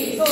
So,